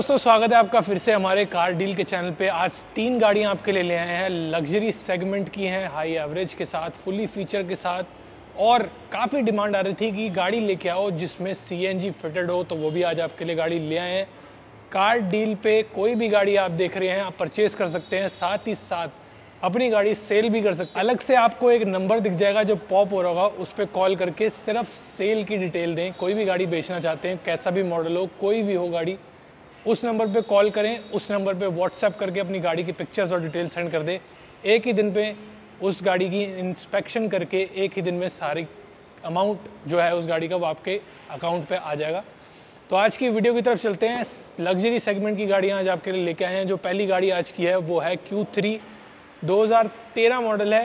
दोस्तों, स्वागत है आपका फिर से हमारे कार डील के चैनल पे। आज तीन गाड़ियाँ आपके लिए ले आए हैं लग्जरी सेगमेंट की हैं हाई एवरेज के साथ फुली फीचर के साथ, और काफ़ी डिमांड आ रही थी कि गाड़ी लेके आओ, जिसमें सीएनजी फिटेड हो तो वो भी आज आपके लिए गाड़ी ले आए हैं। कार डील पे कोई भी गाड़ी आप देख रहे हैं, आप परचेज कर सकते हैं, साथ ही साथ अपनी गाड़ी सेल भी कर सकते हैं। अलग से आपको एक नंबर दिख जाएगा जो पॉप हो रहा होगा, उस पर कॉल करके सिर्फ़ सेल की डिटेल दें। कोई भी गाड़ी बेचना चाहते हैं, कैसा भी मॉडल हो, कोई भी हो गाड़ी उस नंबर पे कॉल करें, उस नंबर पे व्हाट्सएप करके अपनी गाड़ी की पिक्चर्स और डिटेल सेंड कर दें। एक ही दिन पे उस गाड़ी की इंस्पेक्शन करके एक ही दिन में सारी अमाउंट जो है उस गाड़ी का वो आपके अकाउंट पे आ जाएगा। तो आज की वीडियो की तरफ़ चलते हैं। लग्जरी सेगमेंट की गाड़ियाँ आज आपके लिए लेके आए हैं। जो पहली गाड़ी आज की है वो है क्यू थ्री दो मॉडल है।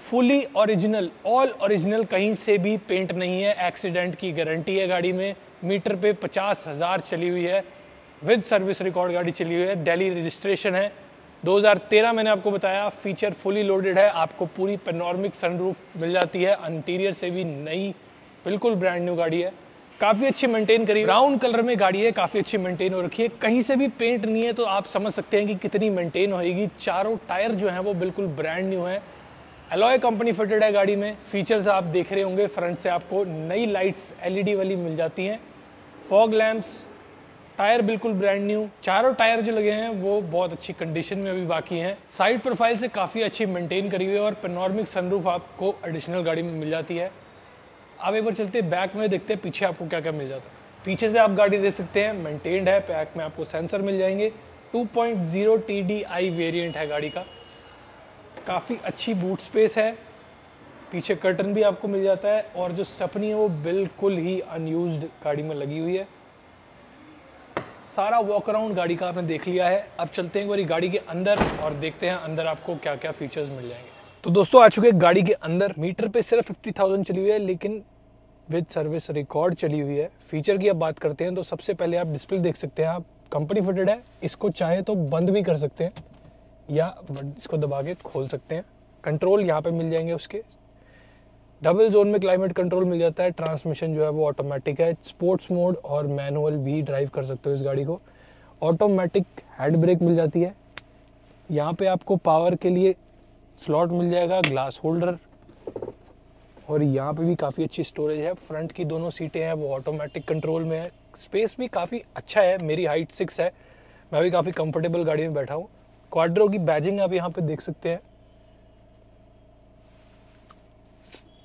फुली ओरिजिनल ऑल ओरिजिनल कहीं से भी पेंट नहीं है। एक्सीडेंट की गारंटी है गाड़ी में। मीटर पे पचास हज़ार चली हुई है। विद सर्विस रिकॉर्ड गाड़ी चली हुई है, दिल्ली रजिस्ट्रेशन है। 2013 मैंने आपको बताया फीचर फुली लोडेड है, आपको पूरी पेनॉर्मिक सनरूफ मिल जाती है इंटीरियर से भी नई, बिल्कुल ब्रांड न्यू गाड़ी है। काफ़ी अच्छी मेंटेन करी ब्राउन कलर में गाड़ी है, काफ़ी अच्छी मेंटेन हो रखी है। कहीं से भी पेंट नहीं है तो आप समझ सकते हैं कि कितनी मेंटेन होएगी। चारों टायर जो हैं, वो बिल्कुल ब्रांड न्यू है। एलॉय कंपनी फिटेड है गाड़ी में। फीचर्स आप देख रहे होंगे फ्रंट से आपको नई लाइट्स एलईडी वाली मिल जाती हैं। फॉग लैम्प्स टायर बिल्कुल ब्रांड न्यू चारों टायर जो लगे हैं, वो बहुत अच्छी कंडीशन में अभी बाकी हैं। साइड प्रोफ़ाइल से काफ़ी अच्छी मेंटेन करी हुई है और पेनॉर्मिक सनरूफ आपको एडिशनल गाड़ी में मिल जाती है। अब एक बार चलते बैक में देखते हैं, पीछे आपको क्या क्या मिल जाता है। पीछे से आप गाड़ी दे सकते हैं मेंटेन्ड है बैक में आपको सेंसर मिल जाएँगे। 2.0 TDI वेरिएंट है गाड़ी का। काफ़ी अच्छी बूट स्पेस है। पीछे कर्टन भी आपको मिल जाता है और जो स्टपनी है, वो बिल्कुल ही अनयूज्ड गाड़ी में लगी हुई है। सारा वॉक अराउंड गाड़ी का आपने देख लिया है। अब चलते हैं एक गाड़ी के अंदर और देखते हैं अंदर आपको क्या क्या फीचर्स मिल जाएँगे। तो दोस्तों, आ चुके गाड़ी के अंदर। मीटर पे सिर्फ़ फिफ्टी थाउज़ेंड चली हुई है, लेकिन विद सर्विस रिकॉर्ड चली हुई है। फीचर की अब बात करते हैं तो सबसे पहले आप डिस्प्ले देख सकते हैं। आप कंपनी फिटेड है, इसको चाहे तो बंद भी कर सकते हैं या इसको दबा के खोल सकते हैं। कंट्रोल यहाँ पे मिल जाएँगे उसके। डबल जोन में क्लाइमेट कंट्रोल मिल जाता है, ट्रांसमिशन जो है वो ऑटोमेटिक है स्पोर्ट्स मोड और मैनुअल भी ड्राइव कर सकते हो इस गाड़ी को। ऑटोमेटिक हेड ब्रेक मिल जाती है। यहाँ पे आपको पावर के लिए स्लॉट मिल जाएगा ग्लास होल्डर और यहाँ पे भी काफ़ी अच्छी स्टोरेज है। फ्रंट की दोनों सीटें हैं, वो ऑटोमेटिक कंट्रोल में है। स्पेस भी काफ़ी अच्छा है, मेरी हाइट सिक्स है। मैं भी काफ़ी कंफर्टेबल गाड़ी में बैठा हूँ। क्वाड्रो की बैजिंग आप यहाँ पे देख सकते हैं।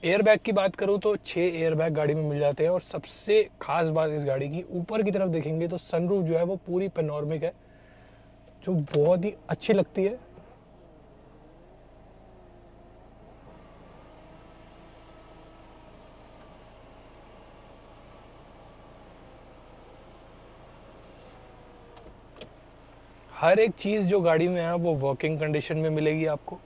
एयर बैग की बात करूँ तो छः एयर बैग गाड़ी में मिल जाते हैं और सबसे खास बात इस गाड़ी की, ऊपर की तरफ़ देखेंगे तो सनरूफ जो है वो पूरी पेनॉर्मिक है, जो बहुत ही अच्छी लगती है। हर एक चीज़ जो गाड़ी में है, वो वर्किंग कंडीशन में मिलेगी आपको।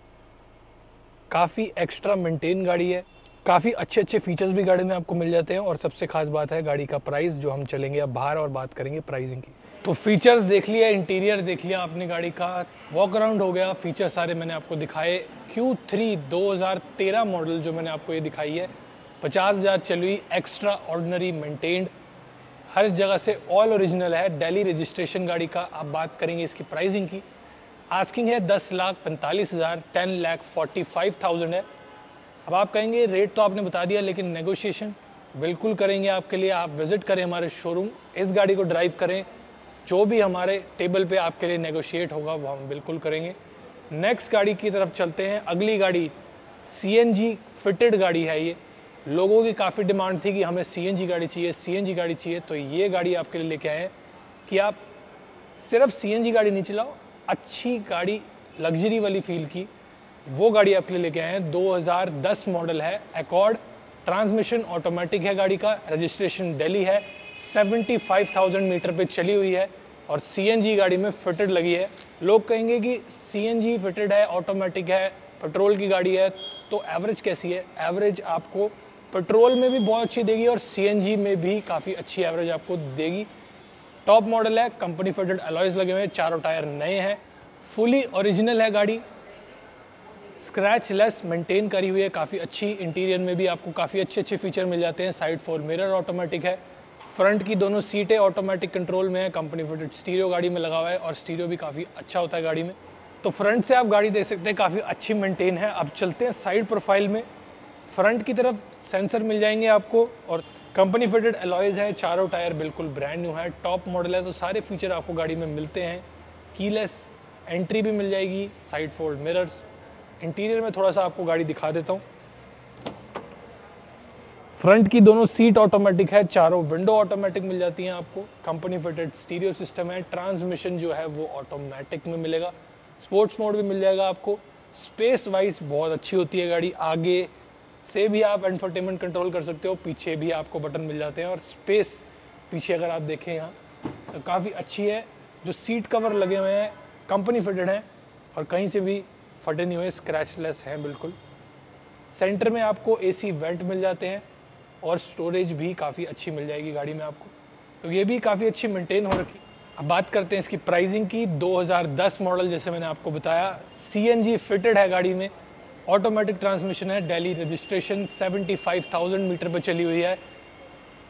काफ़ी एक्स्ट्रा मेंटेन गाड़ी है। काफ़ी अच्छे अच्छे फीचर्स भी गाड़ी में आपको मिल जाते हैं और सबसे खास बात है गाड़ी का प्राइस जो हम चलेंगे, अब बाहर और बात करेंगे प्राइसिंग की। तो फीचर्स देख लिया इंटीरियर देख लिया आपने गाड़ी का। वॉक अराउंड हो गया फीचर सारे मैंने आपको दिखाए। Q3 2013 मॉडल जो मैंने आपको ये दिखाई है। पचास हज़ार चली एक्स्ट्रा ऑर्डनरी मेंटेन्ड हर जगह से ऑल ओरिजिनल है। डेली रजिस्ट्रेशन गाड़ी का आप बात करेंगे इसकी प्राइसिंग की। आस्किंग है दस लाख पैंतालीस हज़ार ten lakh forty five thousand है। अब आप कहेंगे रेट तो आपने बता दिया, लेकिन नेगोशिएशन बिल्कुल करेंगे आपके लिए। आप विज़िट करें हमारे शोरूम इस गाड़ी को ड्राइव करें। जो भी हमारे टेबल पे आपके लिए नेगोशिएट होगा, वो हम बिल्कुल करेंगे। नेक्स्ट गाड़ी की तरफ़ चलते हैं। अगली गाड़ी CNG फिटेड गाड़ी है ये। लोगों की काफ़ी डिमांड थी कि हमें सीएनजी गाड़ी चाहिए सीएनजी गाड़ी चाहिए। तो ये गाड़ी आपके लिए लेके आए कि आप सिर्फ़ सीएनजी गाड़ी नहीं चलाओ, अच्छी गाड़ी लग्जरी वाली फील की। वो गाड़ी आपके लिए लेके आए हैं। 2010 मॉडल है एकॉर्ड ट्रांसमिशन ऑटोमेटिक है गाड़ी का रजिस्ट्रेशन दिल्ली है 75,000 मीटर पे चली हुई है और सीएनजी गाड़ी में फिटेड लगी है। लोग कहेंगे कि CNG फिटेड है ऑटोमेटिक है पेट्रोल की गाड़ी है तो एवरेज कैसी है? एवरेज आपको पेट्रोल में भी बहुत अच्छी देगी और सीएनजी में भी काफ़ी अच्छी एवरेज आपको देगी। टॉप मॉडल है कंपनी फिटेड अलॉयज लगे हुए हैं चारों टायर नए हैं। फुली ओरिजिनल है गाड़ी स्क्रैच लेस मेंटेन करी हुई है, काफ़ी अच्छी इंटीरियर में भी आपको काफ़ी अच्छे अच्छे फीचर मिल जाते हैं। साइड फोर मिरर ऑटोमेटिक है, फ्रंट की दोनों सीटें ऑटोमेटिक कंट्रोल में है, कंपनी फिटेड स्टीरियो गाड़ी में लगा हुआ है और स्टीरियो भी काफ़ी अच्छा होता है गाड़ी में। तो फ्रंट से आप गाड़ी देख सकते हैं, काफ़ी अच्छी मेंटेन है। अब चलते हैं साइड प्रोफ़ाइल में। फ्रंट की तरफ़ सेंसर मिल जाएँगे आपको और कंपनी फिटेड एलॉयज़ है, चारों टायर बिल्कुल ब्रांड न्यू है, टॉप मॉडल है तो सारे फीचर आपको गाड़ी में मिलते हैं। कीलेस एंट्री भी मिल जाएगी, साइड फोल्ड मिरर्स इंटीरियर में थोड़ा सा आपको गाड़ी दिखा देता हूँ। फ्रंट की दोनों सीट ऑटोमेटिक है, चारों विंडो ऑटोमेटिक मिल जाती हैं आपको। कंपनी फिटेड स्टीरियो सिस्टम है ट्रांसमिशन जो है वो ऑटोमेटिक में मिलेगा। स्पोर्ट्स मोड भी मिल जाएगा आपको। स्पेस वाइज बहुत अच्छी होती है गाड़ी। आगे से भी आप एंटरटेनमेंट कंट्रोल कर सकते हो, पीछे भी आपको बटन मिल जाते हैं। और स्पेस पीछे अगर आप देखें यहाँ तो काफ़ी अच्छी है। जो सीट कवर लगे हुए हैं कंपनी फिटेड हैं। और कहीं से भी फटे नहीं हुए स्क्रैचलेस हैं बिल्कुल। सेंटर में आपको एसी वेंट मिल जाते हैं और स्टोरेज भी काफ़ी अच्छी मिल जाएगी गाड़ी में आपको। तो ये भी काफ़ी अच्छी मेंटेन हो रखी। अब बात करते हैं इसकी प्राइसिंग की। 2010 मॉडल जैसे मैंने आपको बताया CNG फिटेड है गाड़ी में। ऑटोमेटिक ट्रांसमिशन है डेली रजिस्ट्रेशन 75,000 मीटर पर चली हुई है।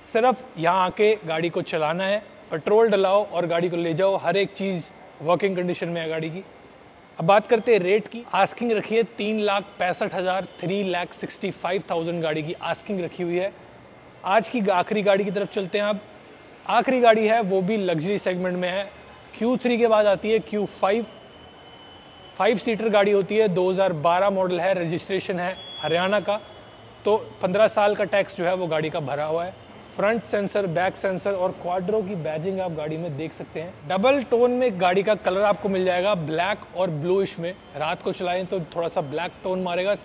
सिर्फ़ यहाँ आके गाड़ी को चलाना है पेट्रोल डलाओ और गाड़ी को ले जाओ। हर एक चीज़ वर्किंग कंडीशन में है गाड़ी की। अब बात करते हैं रेट की। आस्किंग रखी है तीन लाख पैंसठ हज़ार three lakh sixty five thousand गाड़ी की आस्किंग रखी हुई है। आज की आखिरी गाड़ी की तरफ़ चलते हैं अब आखिरी गाड़ी है, वो भी लग्जरी सेगमेंट में है। Q3 के बाद आती है Q5 फाइव सीटर गाड़ी होती है 2012 मॉडल है रजिस्ट्रेशन है हरियाणा का। तो 15 साल का टैक्स जो है वो गाड़ी का भरा हुआ है। फ्रंट सेंसर, बैक सेंसर और क्वाड्रो की बैजिंग आप गाड़ी में देख सकते हैं। डबल टोन में गाड़ी का कलर आपको मिल जाएगा ब्लैक और ब्लूइश में। रात को चलाएँ तो थोड़ा सा ब्लैक टोन मारेगा।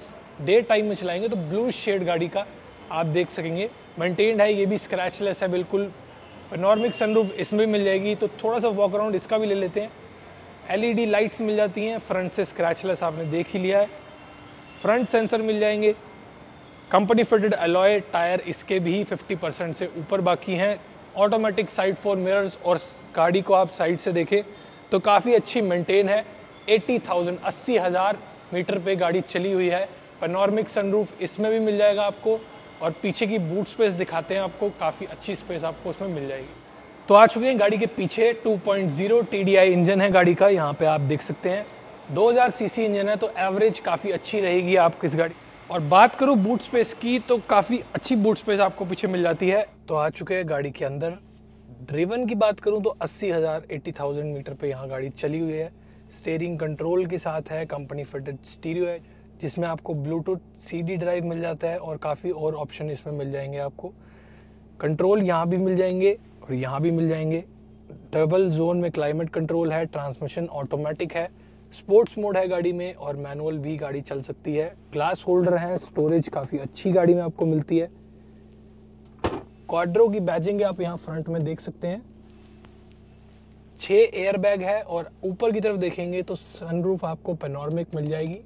डे टाइम में चलाएँगे तो ब्लू शेड गाड़ी का आप देख सकेंगे। मेंटेन्ड है, ये भी स्क्रैचलेस है बिल्कुल। नॉर्मिक सनरूफ इसमें भी मिल जाएगी तो थोड़ा सा वॉक अराउंड इसका भी ले लेते हैं। एलईडी लाइट्स मिल जाती हैं फ्रंट से स्क्रैचलेस आपने देख ही लिया है। फ्रंट सेंसर मिल जाएँगे। कंपनी फिटेड अलॉय टायर इसके भी 50 परसेंट से ऊपर बाकी हैं। ऑटोमेटिक साइड फोर मिरर्स और गाड़ी को आप साइड से देखें तो काफ़ी अच्छी मेंटेन है। 80,000 अस्सी हज़ार मीटर पे गाड़ी चली हुई है। पनॉर्मिक सनरूफ इसमें भी मिल जाएगा आपको और पीछे की बूट स्पेस दिखाते हैं आपको काफ़ी अच्छी स्पेस आपको उसमें मिल जाएगी। तो आ चुके हैं गाड़ी के पीछे 2.0 TDI इंजन है गाड़ी का यहाँ पे आप देख सकते हैं। 2000 सीसी इंजन है तो एवरेज काफ़ी अच्छी रहेगी आपकी इस गाड़ी। और बात करूँ बूट स्पेस की तो काफ़ी अच्छी बूट स्पेस आपको पीछे मिल जाती है। तो आ चुके हैं गाड़ी के अंदर। ड्रिवन की बात करूँ तो अस्सी हज़ार एट्टी थाउज़ेंड मीटर पे यहाँ गाड़ी चली हुई है। स्टेयरिंग कंट्रोल के साथ है कंपनी फिटेड स्टीरियो है, जिसमें आपको ब्लूटूथ सीडी ड्राइव मिल जाता है और काफ़ी और ऑप्शन इसमें मिल जाएँगे आपको। कंट्रोल यहाँ भी मिल जाएँगे और यहाँ भी मिल जाएँगे। डबल जोन में क्लाइमेट कंट्रोल है ट्रांसमिशन ऑटोमेटिक है। स्पोर्ट्स मोड है गाड़ी में और मैनुअल भी गाड़ी चल सकती है। ग्लास होल्डर है स्टोरेज काफ़ी अच्छी गाड़ी में आपको मिलती है। क्वाड्रो की बैजिंग आप यहाँ फ्रंट में देख सकते हैं। छह एयरबैग है और ऊपर की तरफ़ देखेंगे तो सनरूफ आपको पेनॉर्मिक मिल जाएगी।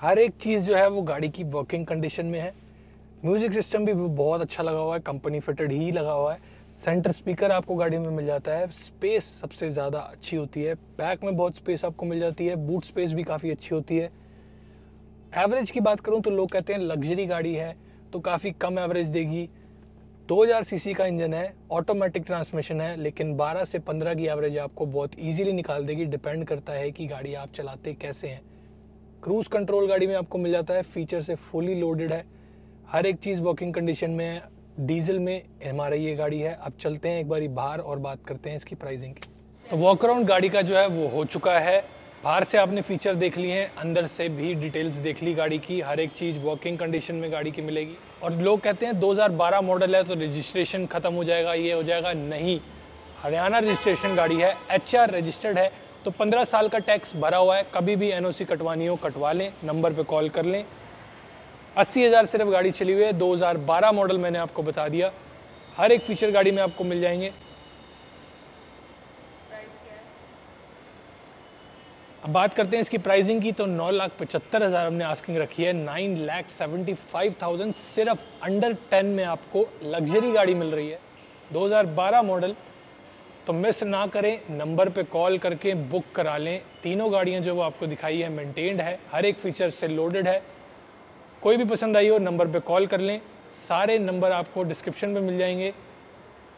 हर एक चीज़ जो है वो गाड़ी की वर्किंग कंडीशन में है। म्यूज़िक सिस्टम भी बहुत अच्छा लगा हुआ है कंपनी फिटेड ही लगा हुआ है। सेंटर स्पीकर आपको गाड़ी में मिल जाता है। स्पेस सबसे ज़्यादा अच्छी होती है। बैक में बहुत स्पेस आपको मिल जाती है। बूट स्पेस भी काफ़ी अच्छी होती है। एवरेज की बात करूँ तो लोग कहते हैं लग्जरी गाड़ी है तो काफ़ी कम एवरेज देगी। 2000 सीसी का इंजन है ऑटोमेटिक ट्रांसमिशन है, लेकिन 12 से 15 की एवरेज आपको बहुत इजीली निकाल देगी। डिपेंड करता है कि गाड़ी आप चलाते कैसे हैं। क्रूज कंट्रोल गाड़ी में आपको मिल जाता है। फीचर से फुली लोडेड है। हर एक चीज़ वर्किंग कंडीशन में है। डीजल में हमारा ये गाड़ी है। अब चलते हैं एक बार बाहर और बात करते हैं इसकी प्राइसिंग की। तो वॉक अराउंड गाड़ी का जो है वो हो चुका है। बाहर से आपने फीचर देख लिए हैं। अंदर से भी डिटेल्स देख ली गाड़ी की। हर एक चीज़ वर्किंग कंडीशन में गाड़ी की मिलेगी। और लोग कहते हैं 2012 मॉडल है तो रजिस्ट्रेशन खत्म हो जाएगा, ये हो जाएगा। नहीं। हरियाणा रजिस्ट्रेशन गाड़ी है। एचआर रजिस्टर्ड है। तो 15 साल का टैक्स भरा हुआ है, कभी भी एनओसी कटवानी हो, कटवा लें, नंबर पे कॉल कर लें। अस्सी हज़ार सिर्फ़ गाड़ी चली हुई है 2012 मॉडल मैंने आपको बता दिया। हर एक फीचर गाड़ी में आपको मिल जाएँगे। अब बात करते हैं इसकी प्राइसिंग की तो नौ लाख पचहत्तर हज़ार हमने आस्किंग रखी है। Nine lakh seventy five thousand सिर्फ़ अंडर टेन में आपको लग्जरी गाड़ी मिल रही है। 2012 मॉडल तो मिस ना करें नंबर पे कॉल करके बुक करा लें। तीनों गाड़ियाँ जो वो आपको दिखाई है मेंटेन्ड है, हर एक फीचर से लोडेड है। कोई भी पसंद आई हो नंबर पे कॉल कर लें। सारे नंबर आपको डिस्क्रिप्शन में मिल जाएँगे।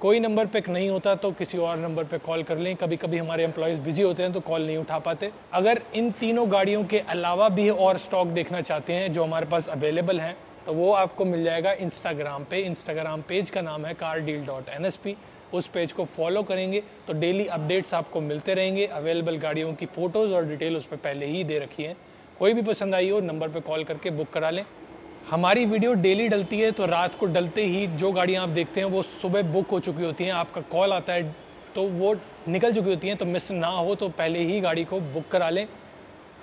कोई नंबर पिक नहीं होता तो किसी और नंबर पे कॉल कर लें। कभी कभी हमारे एम्प्लॉयज़ बिज़ी होते हैं तो कॉल नहीं उठा पाते। अगर इन तीनों गाड़ियों के अलावा भी और स्टॉक देखना चाहते हैं जो हमारे पास अवेलेबल हैं तो वो आपको मिल जाएगा इंस्टाग्राम पे। इंस्टाग्राम पेज का नाम है car deal dot N S P उस पेज को फॉलो करेंगे तो डेली अपडेट्स आपको मिलते रहेंगे। अवेलेबल गाड़ियों की फ़ोटोज़ और डिटेल उस पर पहले ही दे रखी है। कोई भी पसंद आई हो, नंबर पर कॉल करके बुक करा लें। हमारी वीडियो डेली डलती है तो रात को डलते ही जो गाड़ियाँ आप देखते हैं वो सुबह बुक हो चुकी होती हैं, आपका कॉल आता है तो वो निकल चुकी होती हैं तो मिस ना हो तो पहले ही गाड़ी को बुक करा लें।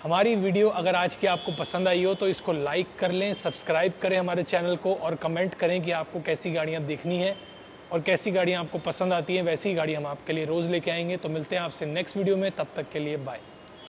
हमारी वीडियो अगर आज की आपको पसंद आई हो तो इसको लाइक कर लें, सब्सक्राइब करें हमारे चैनल को और कमेंट करें कि आपको कैसी गाड़ियाँ देखनी है। और कैसी गाड़ियाँ आपको पसंद आती हैं, वैसी गाड़ी हम आपके लिए रोज़ लेके आएँगे। तो मिलते हैं आपसे नेक्स्ट वीडियो में, तब तक के लिए बाय